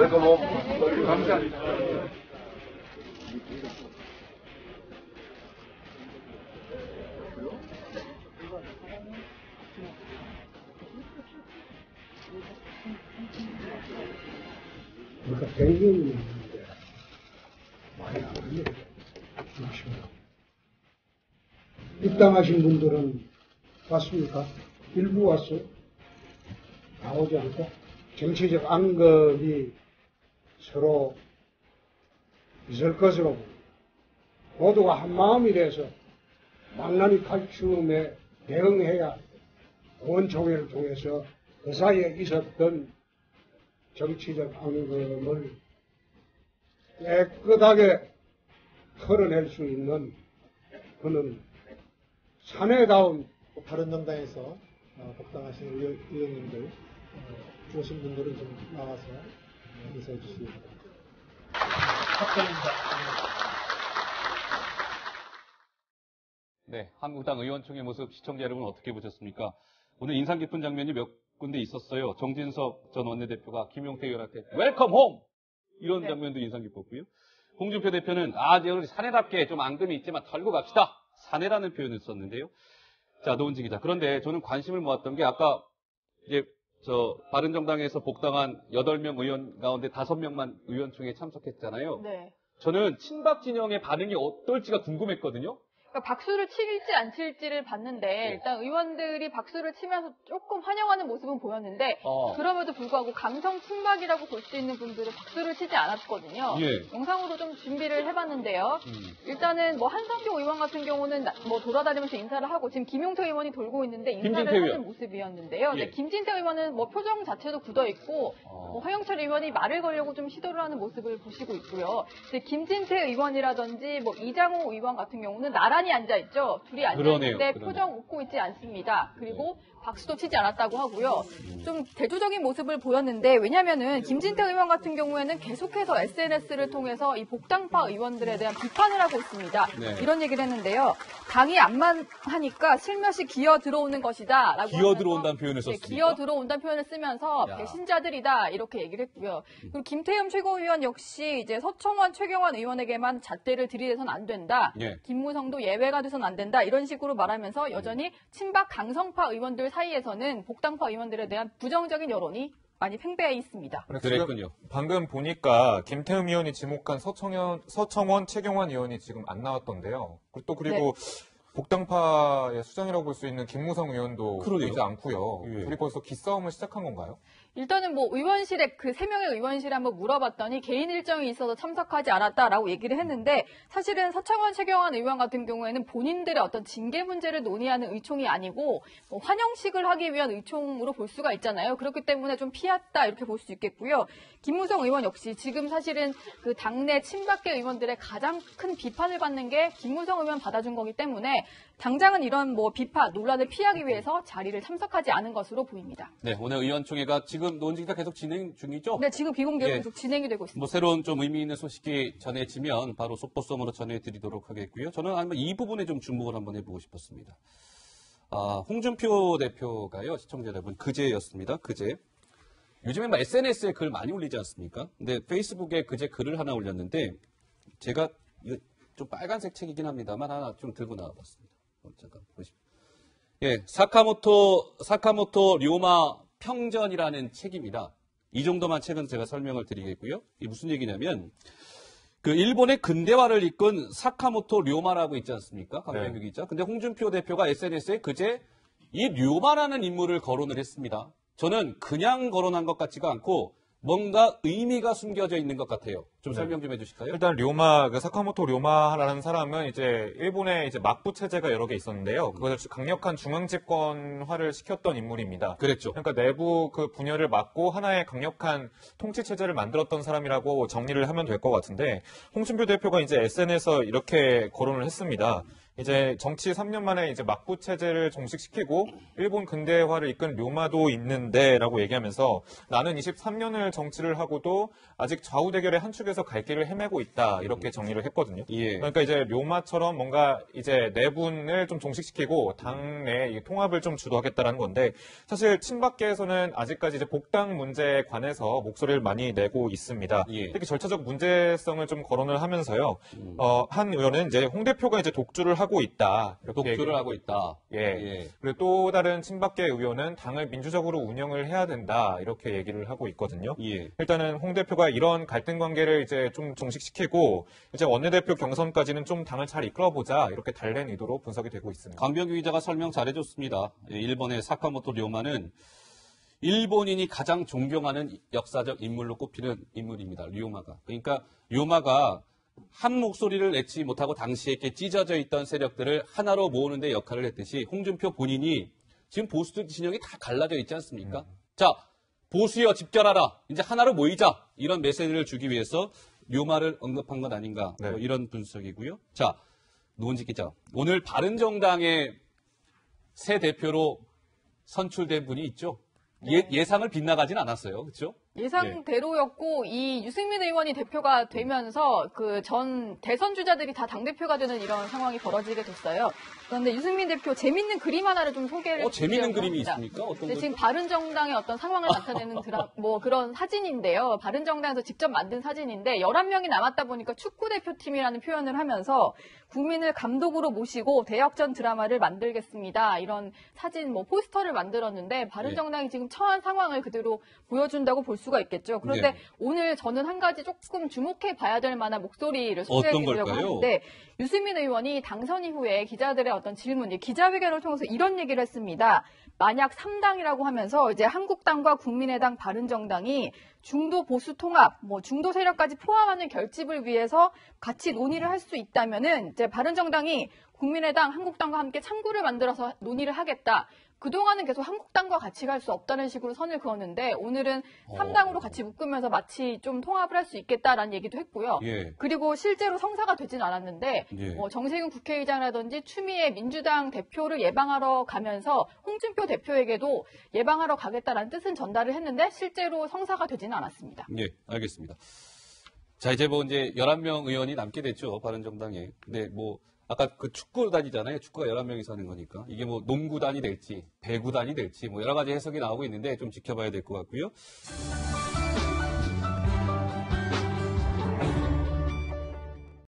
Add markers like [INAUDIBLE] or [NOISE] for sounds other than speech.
Welcome home. 감사합니다. 그러니까 배경이 있는데 많이. 조심해요. 입당하신 분들은 왔습니까? 일부 왔어요. 나오지 않고 정치적 안건이 서로 있을 것으로. 모두가 한 마음이 돼서 망나니 칼춤에 대응해야 원총회를 통해서 그 사이에 있었던 정치적 앙금을 깨끗하게 털어낼 수 있는 그는 사내다운 바른정당에서 어, 복당하신 의원, 의원님들 어, 오신 분들은 좀 나와서 바랍니다. 네, 한국당 의원총회 모습 시청자 여러분 어떻게 보셨습니까? 오늘 인상 깊은 장면이 몇 군데 있었어요. 정진석 전 원내대표가 김용태 의원한테 Welcome home! 이런 장면도 인상 깊었고요. 홍준표 대표는 아, 이제 우리 사내답게 좀 앙금이 있지만 털고 갑시다. 사내라는 표현을 썼는데요. 자, 노은지 기자. 그런데 저는 관심을 모았던 게 아까 이제 저 바른정당에서 복당한 8명 의원 가운데 5명만 의원총회에 참석했잖아요. 네. 저는 친박 진영의 반응이 어떨지가 궁금했거든요. 그러니까 박수를 칠지 안 칠지를 봤는데 네. 일단 의원들이 박수를 치면서 조금 환영하는 모습은 보였는데 어. 그럼에도 불구하고 감성 친박이라고 볼 수 있는 분들은 박수를 치지 않았거든요. 예. 영상으로 좀 준비를 해봤는데요. 음. 일단은 뭐 한성표 의원 같은 경우는 나- 뭐 돌아다니면서 인사를 하고 지금 김용태 의원이 돌고 있는데 인사를 하는 의원. 모습이었는데요. 예. 네, 김진태 의원은 뭐 표정 자체도 굳어 있고 어. 뭐 화영철 의원이 말을 걸려고 좀 시도를 하는 모습을 보시고 있고요. 김진태 의원이라든지 뭐 이장호 의원 같은 경우는 나 란히 앉아 있죠. 둘이 앉아. 있는데. 표정 웃고 있지 않습니다. 그리고 박수도 치지 않았다고 하고요. 좀 대조적인 모습을 보였는데 왜냐면은 김진태 의원 같은 경우에는 계속해서 SNS를 통해서 이 복당파 의원들에 대한 비판을 하고 있습니다. 네. 이런 얘기를 했는데요. 당이 안만 하니까 슬며시 기어 들어오는 것이다라고 기어 들어온다는 표현을 네, 썼습니까? 기어 들어온다는 표현을 쓰면서 야. 배신자들이다 이렇게 얘기를 했고요. 그리고 김태흠 최고위원 역시 이제 서청원 최경환 의원에게만 잣대를 들이대선 안 된다. 예. 김무성도 예외가 돼선 안 된다. 이런 식으로 말하면서 여전히 친박 강성파 의원들 사이에서는 복당파 의원들에 대한 부정적인 여론이 많이 팽배해 있습니다. 그랬군요. 방금 보니까 김태흠 의원이 지목한 서청원, 서청원, 최경환 의원이 지금 안 나왔던데요. 그리고 또 그리고 복당파의 수장이라고 볼 수 있는 김무성 의원도. 보이지 않고요. 예. 둘이 벌써 기싸움을 시작한 건가요? 일단은 뭐 의원실에 그 세 명의 의원실에 한번 물어봤더니 개인 일정이 있어서 참석하지 않았다라고 얘기를 했는데 사실은 서창원 최경환 의원 같은 경우에는 본인들의 어떤 징계 문제를 논의하는 의총이 아니고 뭐 환영식을 하기 위한 의총으로 볼 수가 있잖아요. 그렇기 때문에 좀 피했다 이렇게 볼 수 있겠고요. 김무성 의원 역시 지금 사실은 그 당내 친박계 의원들의 가장 큰 비판을 받는 게 김무성 의원 받아준 거기 때문에 당장은 이런 뭐 비판 논란을 피하기 위해서 자리를 참석하지 않은 것으로 보입니다. 네, 오늘 의원총회가 지금 논의가 계속 진행 중이죠? 네, 지금 비공개로 예. 계속 진행이 되고 있습니다. 뭐 새로운 좀 의미 있는 소식이 전해지면 바로 속보성으로 전해드리도록 하겠고요. 저는 한번 이 부분에 좀 주목을 한번 해보고 싶었습니다. 아, 홍준표 대표가요, 시청자 여러분, 그제였습니다. 그제. 요즘에 뭐 SNS에 글 많이 올리지 않습니까? 근데 페이스북에 그제 글을 하나 올렸는데, 제가 좀 빨간색 책이긴 합니다만 하나 좀 들고 나와봤습니다. 어, 잠깐 보십시오. 예, 사카모토, 사카모토 료마 평전이라는 책입니다. 이 정도만 책은 제가 설명을 드리겠고요. 이게 무슨 얘기냐면, 그 일본의 근대화를 이끈 사카모토 료마라고 있지 않습니까? 강병규 네. 기자. 근데 홍준표 대표가 SNS에 그제 이 료마라는 인물을 거론을 했습니다. 저는 그냥 거론한 것 같지가 않고 뭔가 의미가 숨겨져 있는 것 같아요. 좀 네. 설명 좀 해주실까요? 일단 료마, 그 사카모토 료마라는 사람은 이제 일본에 이제 막부 체제가 여러 개 있었는데요. 그것을 강력한 중앙 집권화를 시켰던 인물입니다. 그랬죠. 그러니까 내부 그 분열을 막고 하나의 강력한 통치 체제를 만들었던 사람이라고 정리를 하면 될 것 같은데 홍준표 대표가 이제 SNS에서 이렇게 거론을 했습니다. 이제 정치 3년 만에 이제 막부 체제를 종식시키고 일본 근대화를 이끈 료마도 있는데라고 얘기하면서 나는 23년을 정치를 하고도 아직 좌우 대결의 한 축에서 갈 길을 헤매고 있다 이렇게 정리를 했거든요. 예. 그러니까 이제 료마처럼 뭔가 이제 내분을 좀 종식시키고 당내 이 통합을 좀 주도하겠다라는 건데 사실 친박계에서는 아직까지 이제 복당 문제에 관해서 목소리를 많이 내고 있습니다. 예. 특히 절차적 문제성을 좀 거론을 하면서요. 어, 한 의원은 이제 홍 대표가 이제 독주를 하고 있다. 이렇게 독주를 하고 있다. 예. 예. 그리고 또 다른 친박계 의원은 당을 민주적으로 운영을 해야 된다. 이렇게 얘기를 하고 있거든요. 예. 일단은 홍 대표가 이런 갈등 관계를 이제 좀 종식시키고 이제 원내대표 경선까지는 좀 당을 잘 이끌어 보자 이렇게 달랜 의도로 분석이 되고 있습니다. 강병규 기자가 설명 잘해 줬습니다. 예, 일본의 사카모토 료마는 일본인이 가장 존경하는 역사적 인물로 꼽히는 인물입니다. 류마가. 그러니까 류마가 한 목소리를 내지 못하고 당시에 이렇게 찢어져 있던 세력들을 하나로 모으는 데 역할을 했듯이 홍준표 본인이 지금 보수 진영이 다 갈라져 있지 않습니까? 자, 보수여 집결하라. 이제 하나로 모이자. 이런 메시지를 주기 위해서 류마를 언급한 것 아닌가. 네. 뭐 이런 분석이고요. 자, 노은지 기자. 오늘 바른정당의 새 대표로 선출된 분이 있죠. 예, 예상을 빗나가진 않았어요. 그렇죠? 예상대로였고 이 유승민 의원이 대표가 되면서 그 전 대선 주자들이 다 당 대표가 되는 이런 상황이 벌어지게 됐어요. 그런데 유승민 대표 재밌는 그림 하나를 좀 소개를 어, 드리려고 그림이 합니다. 있습니까? 어떤 네? 지금 바른정당의 어떤 상황을 나타내는 [LAUGHS] 드라, 뭐 그런 사진인데요. 바른정당에서 직접 만든 사진인데 11명이 남았다 보니까 축구 대표팀이라는 표현을 하면서 국민을 감독으로 모시고 대역전 드라마를 만들겠습니다. 이런 사진 뭐 포스터를 만들었는데 바른정당이 지금 처한 상황을 그대로 보여준다고 볼 수가 있겠죠. 그런데 네. 오늘 저는 한 가지 조금 주목해 봐야 될 만한 목소리를 어떤 소개해 드리려고 걸까요? 하는데 유승민 의원이 당선 이후에 기자들의 어떤 질문, 기자회견을 통해서 이런 얘기를 했습니다. 만약 3당이라고 하면서 이제 한국당과 국민의당, 바른정당이 중도 보수 통합, 뭐 중도 세력까지 포함하는 결집을 위해서 같이 논의를 할 수 있다면은 이제 바른정당이 국민의당, 한국당과 함께 창구를 만들어서 논의를 하겠다. 그동안은 계속 한국당과 같이 갈 수 없다는 식으로 선을 그었는데 오늘은 3당으로 같이 묶으면서 마치 좀 통합을 할 수 있겠다라는 얘기도 했고요. 예. 그리고 실제로 성사가 되진 않았는데 예. 뭐 정세균 국회의장이라든지 추미애 민주당 대표를 예방하러 가면서 홍준표 대표에게도 예방하러 가겠다라는 뜻은 전달을 했는데 실제로 성사가 되 지는 않았습니다. 예, 알겠습니다. 자, 이제 뭐 이제 11명 의원이 남게 됐죠. 바른정당에. 근데 뭐 아까 그 축구단이잖아요. 축구가 11명이서 하는 거니까. 이게 뭐 농구단이 될지, 배구단이 될지 뭐 여러 가지 해석이 나오고 있는데 좀 지켜봐야 될 것 같고요.